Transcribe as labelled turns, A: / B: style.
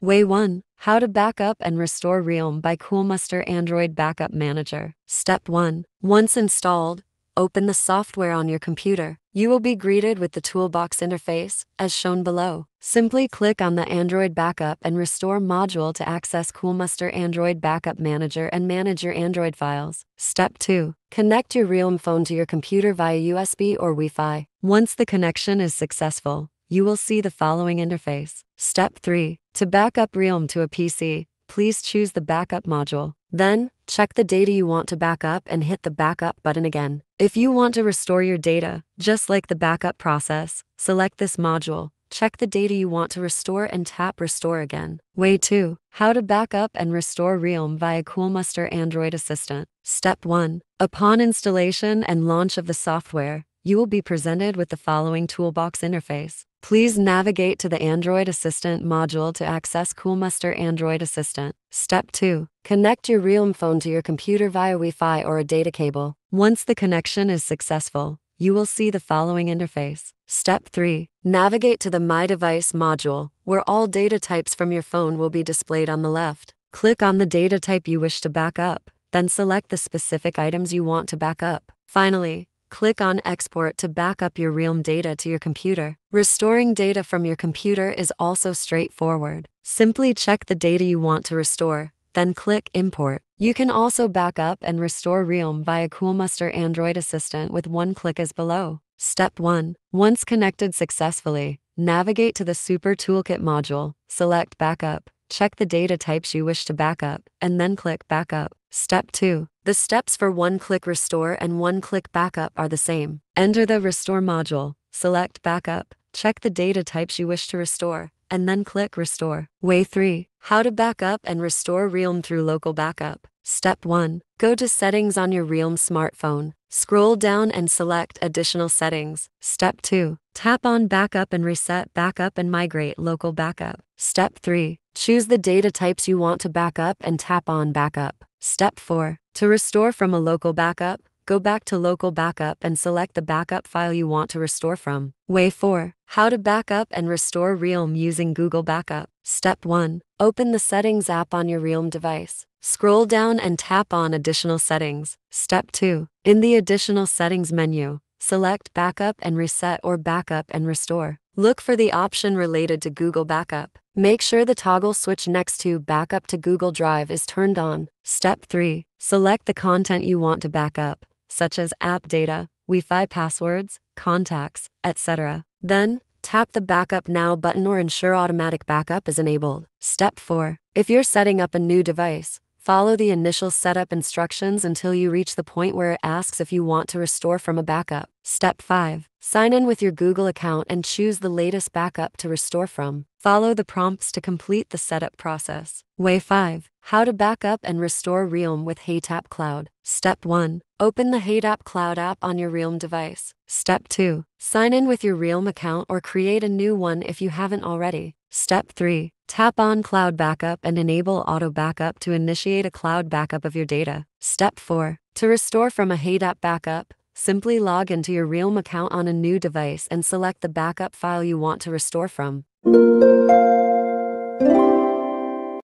A: Way 1 How to Backup and Restore realme by Coolmuster Android Backup Manager. Step 1 Once installed, open the software on your computer. You will be greeted with the toolbox interface, as shown below. Simply click on the Android Backup and Restore module to access Coolmuster Android Backup Manager and manage your Android files. Step 2 Connect your realme phone to your computer via USB or Wi Fi. Once the connection is successful, you will see the following interface. Step 3 To back up realme to a PC, please choose the Backup module. Then, check the data you want to back up and hit the Backup button again. If you want to restore your data, just like the backup process, select this module, check the data you want to restore and tap Restore again. Way 2 How to Backup and Restore realme via Coolmuster Android Assistant. Step 1 Upon installation and launch of the software, you will be presented with the following toolbox interface. Please navigate to the Android Assistant module to access Coolmuster Android Assistant. Step 2. Connect your realme phone to your computer via Wi Fi or a data cable. Once the connection is successful, you will see the following interface. Step 3. Navigate to the My Device module, where all data types from your phone will be displayed on the left. Click on the data type you wish to back up, then select the specific items you want to back up. Finally, Click on Export to back up your realme data to your computer. Restoring data from your computer is also straightforward. Simply check the data you want to restore, then click Import. You can also back up and restore realme via Coolmuster Android Assistant with one click as below. Step 1. Once connected successfully, navigate to the Super Toolkit module, select Backup, check the data types you wish to backup, and then click Backup. Step 2. The steps for one-click restore and one-click backup are the same. Enter the Restore module, select Backup, check the data types you wish to restore, and then click Restore. Way 3. How to backup and restore realme through local backup. Step 1. Go to Settings on your realme smartphone. Scroll down and select Additional Settings. Step 2. Tap on Backup and reset Backup and migrate Local Backup. Step 3. Choose the data types you want to backup and tap on Backup. Step 4. To restore from a local backup, go back to Local Backup and select the backup file you want to restore from. Way 4. How to backup and restore realme using Google Backup. Step 1. Open the Settings app on your realme device. Scroll down and tap on Additional Settings. Step 2. In the Additional Settings menu, select Backup and Reset or Backup and Restore. Look for the option related to Google Backup. Make sure the toggle switch next to Backup to Google Drive is turned on. Step 3. Select the content you want to back up, such as app data, Wi Fi passwords, contacts, etc. Then, tap the Backup Now button or ensure automatic backup is enabled. Step 4. If you're setting up a new device, Follow the initial setup instructions until you reach the point where it asks if you want to restore from a backup. Step 5. Sign in with your Google account and choose the latest backup to restore from. Follow the prompts to complete the setup process. Way 5. How to backup and restore realme with HeyTap Cloud. Step 1. Open the HeyTap Cloud app on your realme device. Step 2. Sign in with your realme account or create a new one if you haven't already. Step 3. Tap on Cloud Backup and enable Auto Backup to initiate a cloud backup of your data. Step 4. To restore from a HeyTap backup, simply log into your realme account on a new device and select the backup file you want to restore from.